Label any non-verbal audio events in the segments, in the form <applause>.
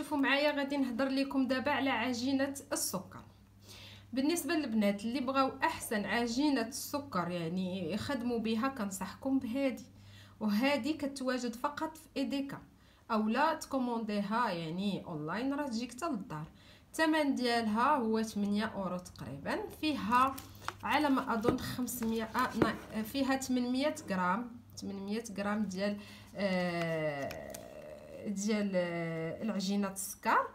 تشوفوا معايا غادي نهضر لكم دابا على عجينة السكر. بالنسبة للبنات اللي بغاو أحسن عجينة السكر يعني يخدموا بها كنصحكم بهذه وهذه كتواجد فقط في إيديكا. أو لا تكومونديها يعني أونلاين راه تجيك حتى للدار. الثمن ديالها هو 8 أورو تقريبا. فيها على ما أظن 500 آه فيها 800 غرام. 800 غرام ديال آه ديال آه العجينة السكر.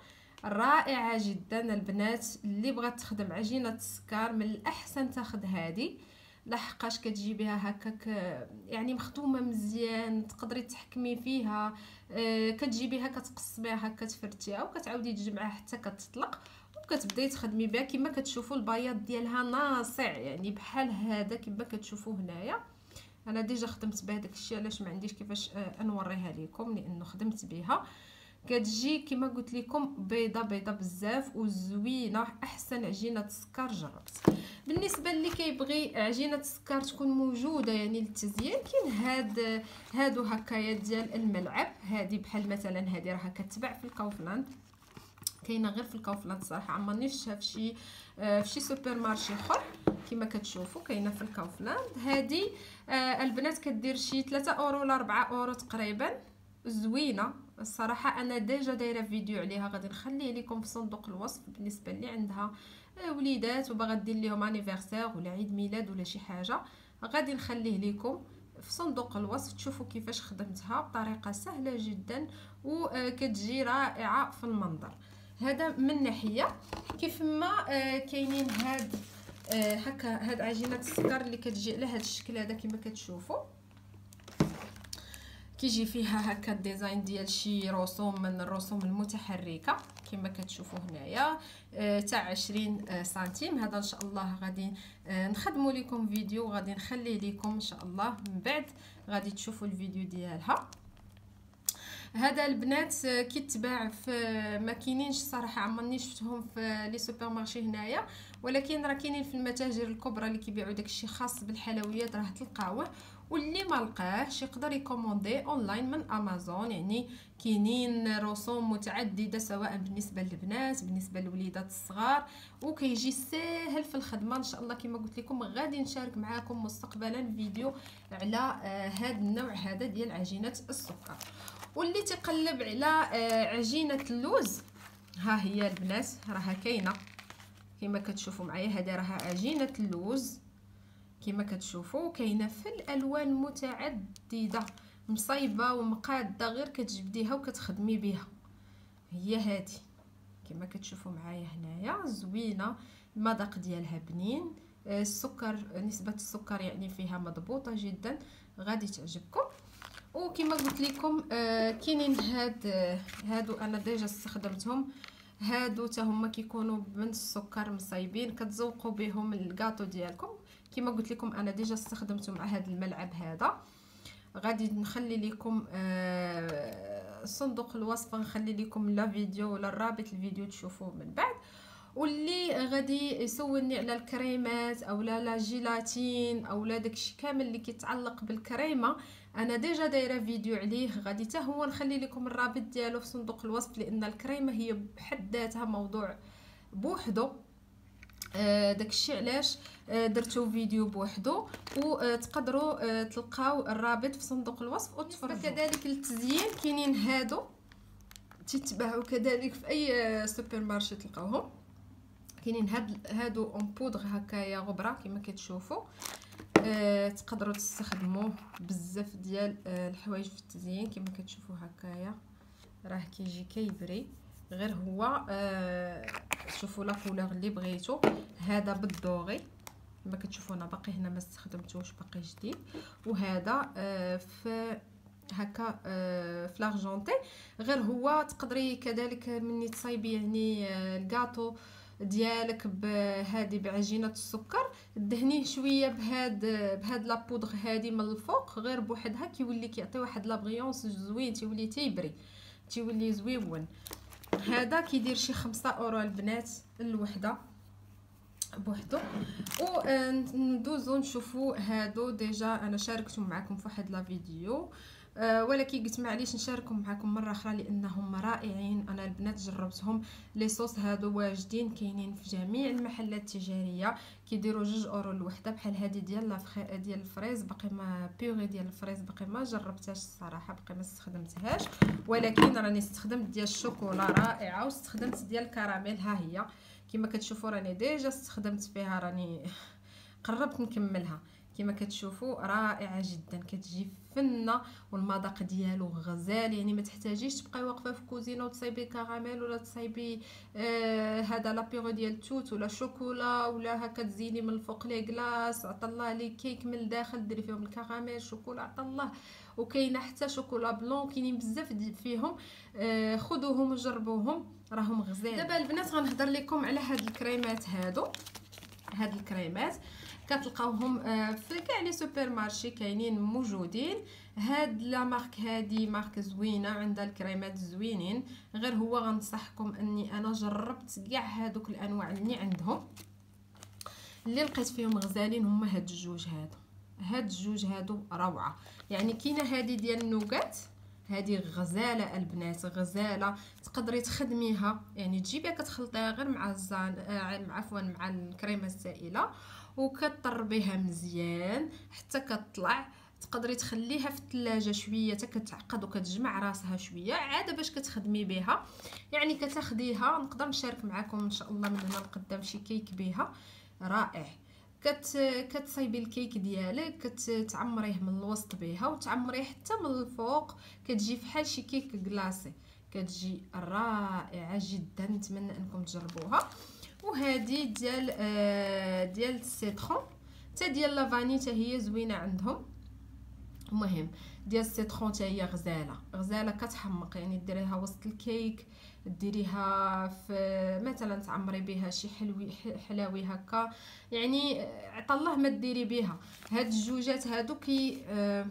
رائعة جدا البنات اللي بغات تخدم عجينة السكر من الأحسن تاخذ هذه لحقاش كتجي بها هكاك يعني مخدومة مزيان تقدري تحكمي فيها آه، كتجي بها هكا تفرتيها وكتعاودي تجمعها حتى كتطلق وكتبداي تخدمي بها. كما كتشوفوا البياض ديالها ناصع يعني بحال هذا كما كتشوفوا هنايا. أنا déjà خدمت بهذاك الشيء علاش ما عنديش كيفاش آه، نوريها لكم لأنه خدمت بها. كتجي كما قلت لكم بيضة بيضة بزاف وزوينة أحسن عجينة سكر جربت. بالنسبة اللي كيبغي عجينة السكر تكون موجودة يعني للتزيين كاين هاد هادو هكايا ديال الملعب. هذه بحال مثلا هذه راه كتباع في ال Kaufland كاينة غير في ال Kaufland صراحة عمرني شفتها في شي آه، في شي supermarché أخر كما كتشوفوا كاينة في ال Kaufland هذه آه البنات كدير شي 3 أورو ولا 4 أورو تقريبا. زوينة الصراحة أنا déjà دايرة فيديو عليها غادي نخليه لكم في صندوق الوصف بالنسبة لي عندها آه، وليدات وباغا دير لهم anniversaire ولا عيد ميلاد ولا شي حاجة. غادي نخليه لكم في صندوق الوصف تشوفوا كيفاش خدمتها بطريقة سهلة جدا وكتجي رائعة في المنظر. هذا من ناحية. كيف ما آه، كاينين هاد آه، هكا هاد عجينة السكر اللي كتجي على هاد الشكل هذا كما كتشوفوا. كيجي فيها هكا ال design ديال شي رسوم من الرسوم المتحركة كما كتشوفوا هنايا. آه، تاع 20 آه، سنتيم. هذا إن شاء الله غادي آه، نخدموا لكم فيديو غادي نخليه لكم إن شاء الله. من بعد غادي تشوفوا الفيديو ديالها. هذا البنات كيتباع في ما كاينينش صراحة عمرني شفتهم في les supermarchés هنايا. ولكن راه كاينين في المتاجر الكبرى اللي كيبيعوا داكشي خاص بالحلويات راه تلقاوه. واللي ما لقاهش يقدر يكوموندي أونلاين من أمازون. يعني كاينين رسوم متعددة سواء بالنسبة للبنات بالنسبة للوليدات الصغار. وكيجي ساهل في الخدمة. إن شاء الله كما قلت لكم غادي نشارك معكم مستقبلا فيديو على هذا آه النوع هذا ديال عجينة السكر. واللي تقلب على آه عجينة اللوز. ها هي البنات راها كاينة. كما كتشوفوا معايا هذه راها عجينة اللوز. كما كتشوفوا كاينة في الألوان متعددة مصايبة ومقادة غير كتجبديها وكتخدمي بها هي هذه كما كتشوفوا معايا هنايا زوينة. المذاق ديالها بنين. آه، السكر نسبة السكر يعني فيها مضبوطة جدا. غادي تعجبكم. وكما قلت لكم آه كاينين هاد هادو أنا déjà استخدمتهم. هادو حتى هما كيكونوا من السكر مصايبين كتزوقوا بهم الكاطو ديالكم. كما قلت لكم أنا déjà استخدمته مع هذا الملعب هذا. غادي نخلي لكم آه صندوق الوصف نخلي لكم la vidéo ولا الرابط الفيديو تشوفوه من بعد. واللي غادي يسولني على الكريمات أو لا la gélatine أو لا داكشي كامل اللي كيتعلق بالكريمة أنا déjà دايرة فيديو عليه غادي حتى هو نخلي لكم الرابط ديالو في صندوق الوصف لأن الكريمة هي بحد ذاتها موضوع بوحدو. آه داكشي علاش؟ آه درتو فيديو بوحدو وتقدروا آه تلقاو الرابط في صندوق الوصف وتفرجوا كذلك للتزيين كاينين هادو. تتباعوا كذلك في أي supermarché تلقاوهم. كاينين هاد هادو en poudre هكايا غبرة كما كتشوفوا آه تقدروا تستخدموه بزاف ديال آه الحوايج في التزيين. كما كتشوفوا هكايا راه كيجي كيبري. غير هو آه شوفوا la couleur اللي بغيتو. هذا بال doré. كما كتشوفوا أنا باقي هنا ما استخدمتوش باقي جديد. وهذا آه في هكا آه في l'argenté. غير هو تقدري كذلك مني تصايبي يعني آه الكاطو. ديالك بهذه بعجينة السكر دهنيه شوية بهاد بهاد la poudre هذه من الفوق غير بوحدها كيولي كيعطي واحد la brillance زوين تيولي تيبري تيولي زويون. هذا كيدير شي خمسة أورو البنات الوحدة بوحدو. وندوزو نشوفو هادو. déjà أنا شاركتهم معكم في واحد la vidéo. ولكن قلت معليش نشاركهم معكم مرة أخرى لأنهم رائعين. أنا البنات جربتهم les sauces هادو واجدين كاينين في جميع المحلات التجارية كيديروا جوج أورو الوحده بحال هذه ديال. ديال ال fraise. باقي ما بيغي ديال ال fraise باقي ما جربتهاش الصراحة باقي ما استخدمتهاش. ولكن راني استخدمت ديال الشوكولا رائعة واستخدمت ديال الكراميل. ها هي كما كتشوفوا راني déjà استخدمت فيها راني <laughs> قربت نكملها. كما كتشوفوا رائعة جدا. كتجي فنة والمذاق ديالو غزال. يعني ما تحتاجيش تبقاي واقفة في كوزينة وتصايبي كراميل ولا تصايبي آه هذا la purée ديال توت ولا شوكولا ولا هكا تزيني من الفوق les glaces عطا الله les cakes من الداخل ديري فيهم الكراميل شوكولا عطا الله. وكاينة حتى شوكولا بلون كاينين بزاف فيهم. آه خذوهم وجربوهم راهم غزال. دابا البنات غنهضر لكم على هاد الكريمات هادو. هاد الكريمات. كتلقاوهم آه، في كاع les supermarchés كاينين موجودين. هاد la marque هادي marque زوينة عندها الكريمات زوينين. غير هو غنصحكم إني أنا جربت كاع هادوك الأنواع اللي عندهم. اللي لقيت فيهم غزالين هما هاد الجوج هادو. هاد الجوج هادو روعة. يعني كاينة هادي ديال ال nougat هذه غزالة البنات غزالة تقدري تخدميها. يعني تجيبيها كتخلطيها غير مع ال Sahne آه عفوا مع الكريمة السائلة. وكطربيها مزيان حتى كتطلع تقدري تخليها في الثلاجه شوية حتى كتعقد وكتجمع راسها شوية عاده باش كتخدمي بها. يعني كتاخديها نقدر نشارك معكم إن شاء الله من هنا لقدام شي كيك بها. رائع. كت كتصايبي الكيك ديالك كتعمريه من الوسط بها وتعمريه حتى من الفوق. كتجي فحال شي كيك كلاصي كتجي رائعة جدا نتمنى أنكم تجربوها. وهذه ديال آه ديال ال citron. حتى ديال la vanille حتى هي زوينة عندهم. المهم ديال ال citron حتى هي غزالة. غزالة كتحمق يعني ديريها وسط الكيك ديريها في مثلا تعمري بها شي حلوي حلاوي هكا. يعني عطا الله ما ديري بها هاد الجوجات هادو كي آه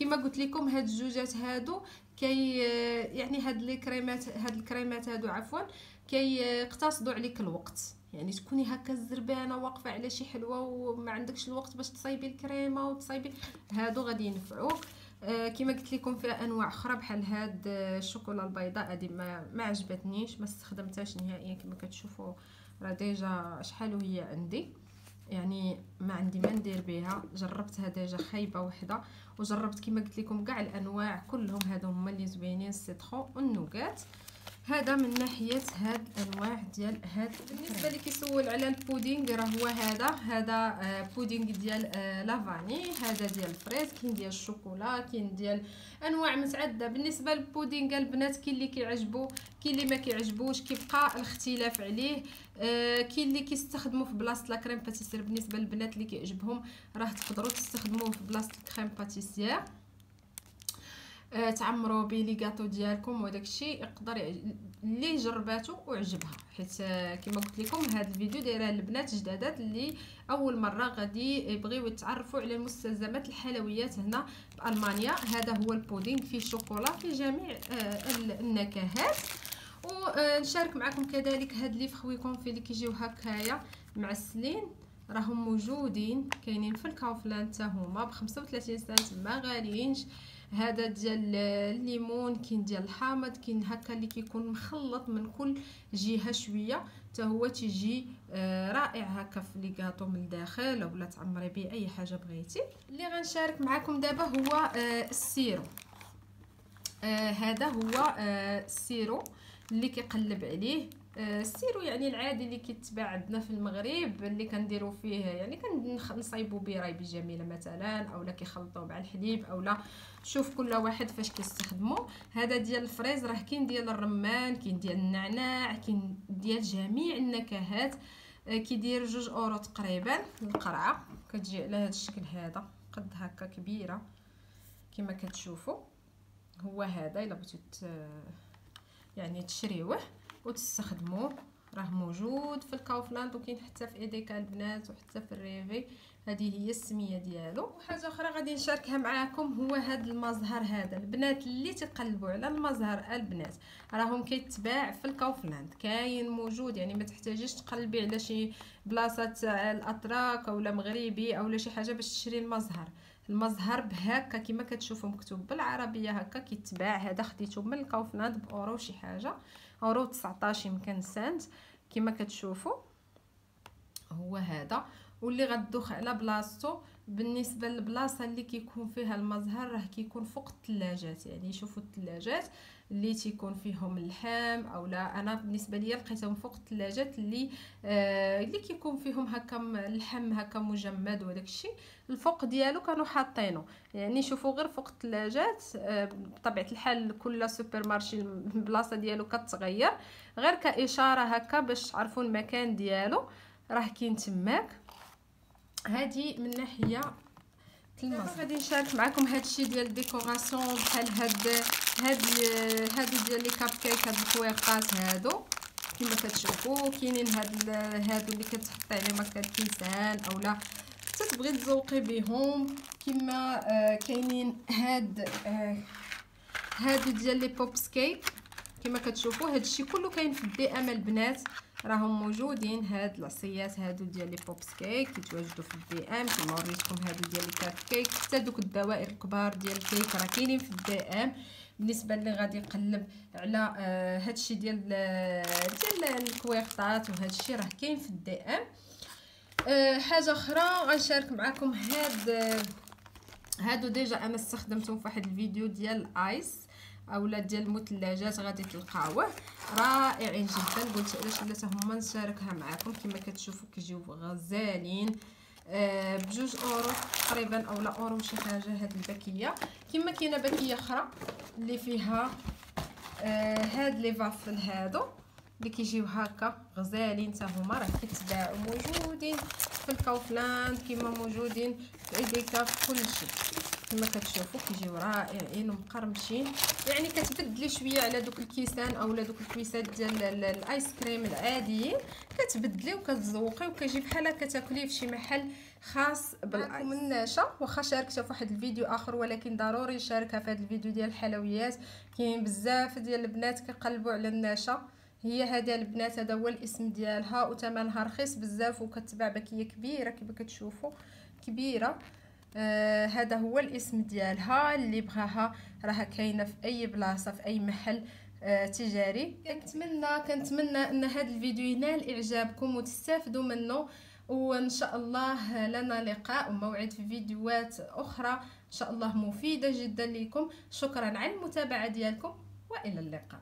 كما قلت لكم هاد الجوجات هادو كي يعني هاد les crèmes هاد الكريمات هادو عفوا كيقتصدوا عليك الوقت. يعني تكوني هكا الزربانة واقفة على شي حلوة وما عندكش الوقت باش تصايبي الكريمة وتصايبي هادو غادي ينفعوك. آه كما قلت لكم فيها أنواع أخرى بحال هاد الشوكولا البيضاء هذه ما ما عجبتنيش ما استخدمتهاش نهائيا كما كتشوفوا. راه déjà شحال وهي عندي؟ يعني ما عندي ما ندير بها جربتها ديجا خايبة وحدة. وجربت كما قلت لكم كاع الأنواع كلهم هادو هما اللي زوينين ال citron وال nougat. هذا من ناحية هاد الانواع ديال هاد بالنسبة اللي كيسول على البودينغ راه هو هذا. هذا آه بودينغ ديال آه la vanille. هذا ديال ال fraise كاين ديال الشوكولا كاين ديال أنواع متعددة. بالنسبة للبودينغ البنات كاين اللي كيعجبو كاين اللي ما كيعجبوش كيبقى الاختلاف عليه. آه كاين اللي كيستخدموا في بلاصة la crème pâtissière. بالنسبة للبنات اللي كيعجبهم راه تقدروا تستخدموه في بلاصة الكريم باتيسير. تعمروا به لي غاتو ديالكم وداك الشيء يقدر اللي جرباتو وعجبها حيت آه كما قلت لكم هذا الفيديو دايره البنات جدادات اللي أول مرة غادي يبغيو يتعرفوا على مستلزمات الحلويات هنا في المانيا هذا هو البودينغ فيه شوكولا في جميع آه النكهات. ونشارك معكم كذلك هاد لي فخوي في اللي كيجيو هكايا معسلين راهم موجودين كاينين في ال Kaufland حتى هما ب 35 سنت ما غاليينش هذا ديال الليمون كاين ديال الحامض كاين هكا اللي كيكون مخلط من كل جهة شوية. حتى هو تيجي آه رائع هكا في les gâteaux من الداخل ولا تعمري به أي حاجة بغيتي. اللي غنشارك معكم دابا هو آه ال sirop. آه هذا هو ال sirop اللي كيقلب عليه ال sirop يعني العادي اللي كيتباع عندنا في المغرب اللي كنديروا فيه يعني كنصايبوا به رايبي جميله مثلا اولا كيخلطوه مع الحليب اولا شوف كل واحد فاش كيستخدمو. هذا ديال ال fraise راه كاين ديال الرمان كاين ديال النعناع كاين ديال جميع النكهات. كيدير جوج أورو تقريبا القرعة. كتجي على هذا الشكل هذا قد هكا كبيرة كما كتشوفوا هو هذا إلا بغيتو يعني تشريوه. وتستخدموه راه موجود في ال Kaufland وكاين حتى في Edeka البنات وحتى في ال Rewe. هذه هي السمية ديالو. وحاجة أخرى غادي نشاركها معكم هو هذا المزهر هذا. البنات اللي تقلبوا على المزهر البنات راهم كيتباع في ال Kaufland. كاين موجود يعني ما تحتاجيش تقلبي على شي بلاصة الأتراك أولا مغربي اولا شي حاجة باش تشري المزهر المزهر بهكا كما كتشوفوا مكتوب بالعربية هكا كيتباع. هذا خديته من ال Kaufland بأورو شي حاجة. اورو 19 يمكن سنت كما كتشوفوا. هو هذا. واللي غدور على بلاصتو بالنسبة للبلاصة اللي كيكون فيها المزهر راه كيكون فوق الثلاجات. يعني شوفوا الثلاجات. اللي تيكون فيهم اللحم أو لا. أنا بالنسبة لي لقيتهم فوق الثلاجات اللي آه اللي كيكون فيهم هكا اللحم هكا مجمد وداك الشيء. الفوق ديالو كانوا حاطينه يعني شوفوا غير فوق الثلاجات آه بطبيعة الحال كل supermarché البلاصة ديالو كتغير. غير كإشارة هكا باش تعرفوا المكان ديالو. راه كاين تماك. هذه من ناحية غادي نشارك معكم هذا الشيء ديال ال décoration بحال هاد هاد هادو ديال les cupcakes هاد الخويقات هادو كما كتشوفوا كاينين هاد هادو اللي كتحطي عليهم هكا الكيسان اولا تتبغي تزوقي بهم كما آه كاينين هاد آه هادو ديال les pops cake كما كتشوفوا هاد الشيء كله كاين في ال DM البنات راهم موجودين هاد العصيات هادو ديال les pops cake كيتواجدوا في ال DM. كما وريتكم هادو ديال الكات كيك. حتى دوك الدوائر الكبار ديال الكيك راه كاينين في ال DM. بالنسبة اللي غادي يقلب على آه هادشي ديال ديال الكويرطات وهادشي راه كاين في ال DM. آه حاجة أخرى غنشارك معكم هاد آه هادو déjà أنا استخدمتهم في واحد الفيديو ديال ال Eis اولا ديال المثلجات غادي تلقاوه. رائعين جدا. قلت علاش ولا تا هما نشاركها معكم كما كتشوفوا كيجيو غزالين. آه بجوج أورو تقريبا اولا أورو شي حاجة هاد الباكية. كما كاينة باكية أخرى اللي فيها آه هاد les Waffel هادو اللي كيجيو هكا. غزالين حتى هما راه كيتباعوا موجودين في ال Kaufland كما موجودين في Edeka في كل شيء كما كتشوفوا كيجيو رائعين ومقرمشين يعني كتبدلي شوية على دوك الكيسان اولا دوك الكويسات ديال الايس كريم العاديين. كتبدلي وكتزوقي وكيجي بحال هكا تاكليه في شي محل خاص بالايس الناشا واخا شاركتها في واحد الفيديو آخر ولكن ضروري نشاركها في هذا الفيديو ديال الحلويات. كاين بزاف ديال البنات كيقلبوا على الناشا هي هذه البنات هذا هو الاسم ديالها. وثمنها رخيص بزاف وكتباع باكيه كبيرة كما كتشوفوا. كبيرة. آه هذا هو الاسم ديالها اللي بغاها راها كاينة في أي بلاصة في أي محل آه تجاري. كنتمنى كنتمنى أن هذا الفيديو ينال إعجابكم وتستافدوا منه. وإن شاء الله لنا لقاء وموعد في فيديوهات أخرى. إن شاء الله مفيدة جدا لكم. شكرا على المتابعة ديالكم. وإلى اللقاء.